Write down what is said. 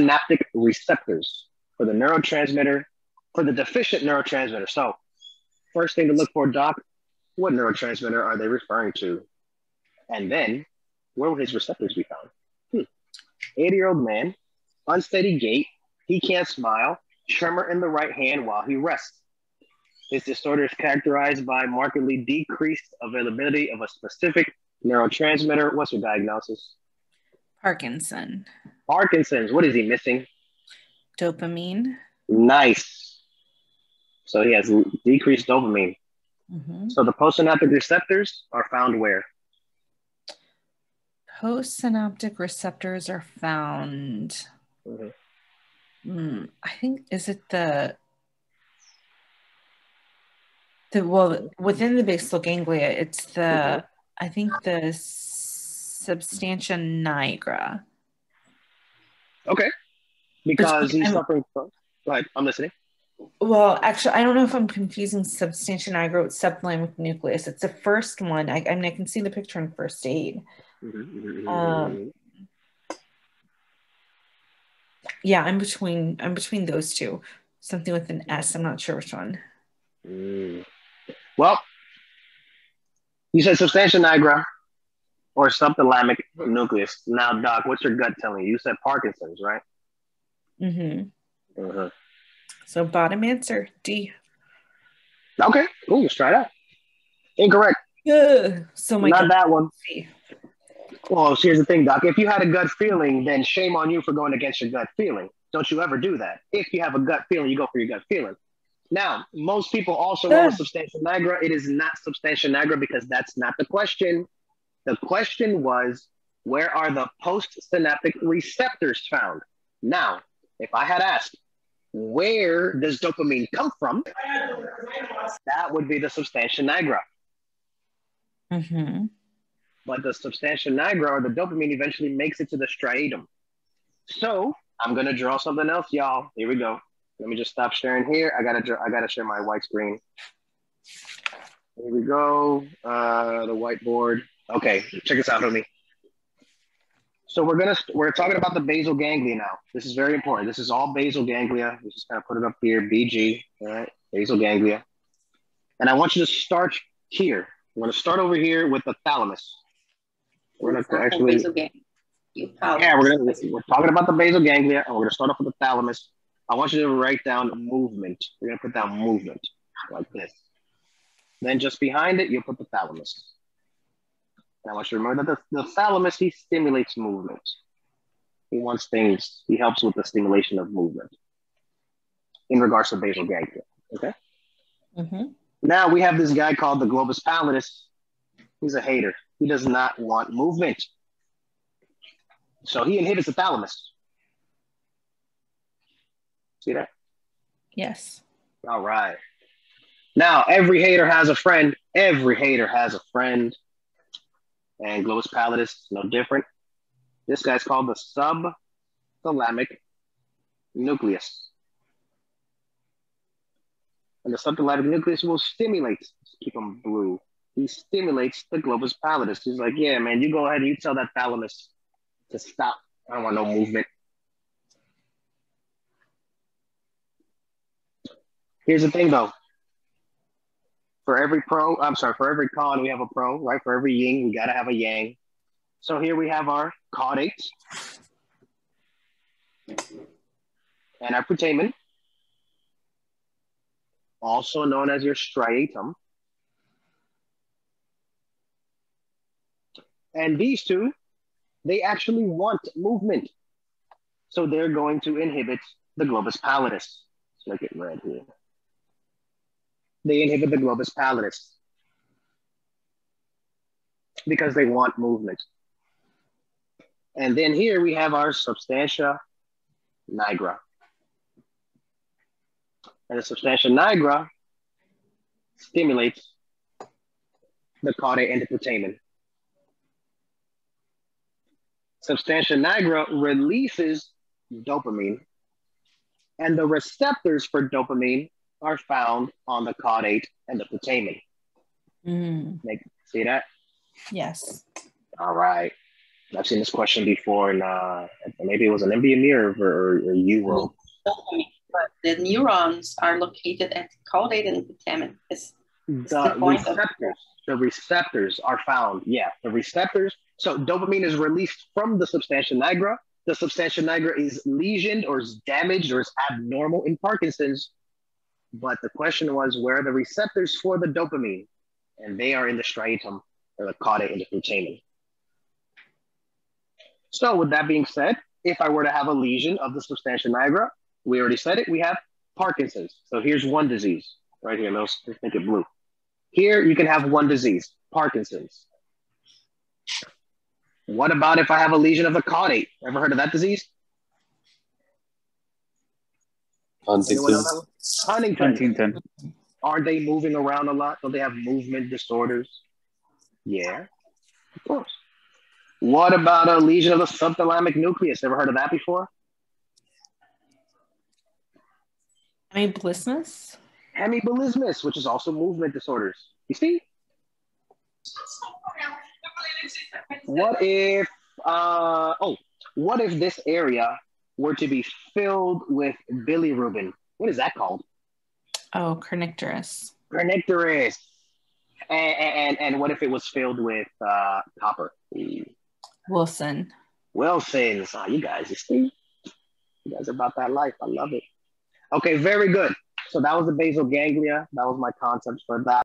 postsynaptic receptors for the neurotransmitter, for the deficient neurotransmitter. So, first thing to look for, Doc, what neurotransmitter are they referring to? And then, where will his receptors be found? Hmm. 80 year old man, unsteady gait, he can't smile, tremor in the right hand while he rests. This disorder is characterized by markedly decreased availability of a specific neurotransmitter. What's your diagnosis? Parkinson. Parkinson's. What is he missing? Dopamine. Nice. So he has decreased dopamine. Mm-hmm. So the postsynaptic receptors are found where? Postsynaptic receptors are found. Mhm. Hmm, I think is it the the well within the basal ganglia. It's the Mhm. I think the substantia nigra. Okay. Because he's I'm- suffering from. Go ahead. I'm listening. Well, actually, I don't know if I'm confusing substantia nigra with subthalamic nucleus. It's the first one. I, I mean, I can see the picture in first aid. Um, Yeah, I'm between. I'm between those two. Something with an S. I'm not sure which one. Mm. Well, you said substantia nigra or subthalamic nucleus. Now, Doc, what's your gut telling you? You said Parkinson's, right? Mm-hmm. Mhm. So bottom answer D. Okay, cool. Let's try that. Incorrect. Ugh. So my Not gut that one. C. Well, here's the thing, Doc. If you had a gut feeling, then shame on you for going against your gut feeling. Don't you ever do that. If you have a gut feeling, you go for your gut feeling. Now, most people also Ugh. substantia nigra. It is not substantia nigra because that's not the question. The question was, where are the postsynaptic receptors found? Now, if I had asked, where does dopamine come from? That would be the substantia nigra. hmm but the substantia nigra or the dopamine eventually makes it to the striatum. So I'm gonna draw something else, y'all. Here we go. Let me just stop sharing here. I gotta draw, I gotta share my white screen. Here we go. Uh, the whiteboard. Okay, check this out, homie. So we're gonna we're talking about the basal ganglia now. This is very important. This is all basal ganglia. We just kind of put it up here, BG. All right, basal ganglia. And I want you to start here. We're gonna start over here with the thalamus. We're gonna actually Basal gang- You probably. yeah, we're gonna we're talking about the basal ganglia, and we're gonna start off with the thalamus. I want you to write down movement. We're gonna put down movement like this. Then just behind it, you'll put the thalamus. And I want you to remember that the, the thalamus he stimulates movement. He wants things. He helps with the stimulation of movement in regards to basal ganglia. Okay. hmm Now we have this guy called the globus pallidus. He's a hater. He does not want movement. So he inhibits the thalamus. See that? Yes. All right. Now, every hater has a friend. Every hater has a friend. And globus pallidus, no different. This guy's called the subthalamic nucleus. And the subthalamic nucleus will stimulate, keep them blue. He stimulates the globus pallidus. He's like, yeah, man, you go ahead and you tell that thalamus to stop. I don't want no movement. Here's the thing though. For every pro, I'm sorry, for every con, we have a pro, right? For every yin, we gotta have a yang. So here we have our caudate and our putamen, also known as your striatum. And these two, they actually want movement. So they're going to inhibit the globus pallidus. Let's make it red here. They inhibit the globus pallidus because they want movement. And then here we have our substantia nigra. And the substantia nigra stimulates the caudate and the putamen. Substantia nigra releases dopamine, and the receptors for dopamine are found on the caudate and the putamen. Mm. Make, see that? Yes. All right. I've seen this question before, and uh, maybe it was an NB Mirror or, or Euro. But the neurons are located at caudate and putamen. It's, it's the, the receptors, the receptors are found. Yeah, the receptors. So dopamine is released from the substantia nigra. The substantia nigra is lesioned or is damaged or is abnormal in Parkinson's. But the question was, where are the receptors for the dopamine? And they are in the striatum or the caudate and the putamen. So with that being said, if I were to have a lesion of the substantia nigra, we already said it, we have Parkinson's. So here's one disease right here. Let's make it blue. Here you can have one disease, Parkinson's. What about if I have a lesion of the caudate? Ever heard of that disease? Huntington. Huntington. Huntington. Are they moving around a lot? Do they have movement disorders? Yeah, of course. What about a lesion of the subthalamic nucleus? Ever heard of that before? Hemiballismus? Hemiballismus, which is also movement disorders. You see? What if, uh, oh, what if this area were to be filled with bilirubin? What is that called? Oh, kernicterus. Kernicterus. And, and, and what if it was filled with uh, copper? Wilson. Wilson's. Oh, you guys, you see? You guys are about that life. I love it. Okay, very good. So that was the basal ganglia. That was my concept for that.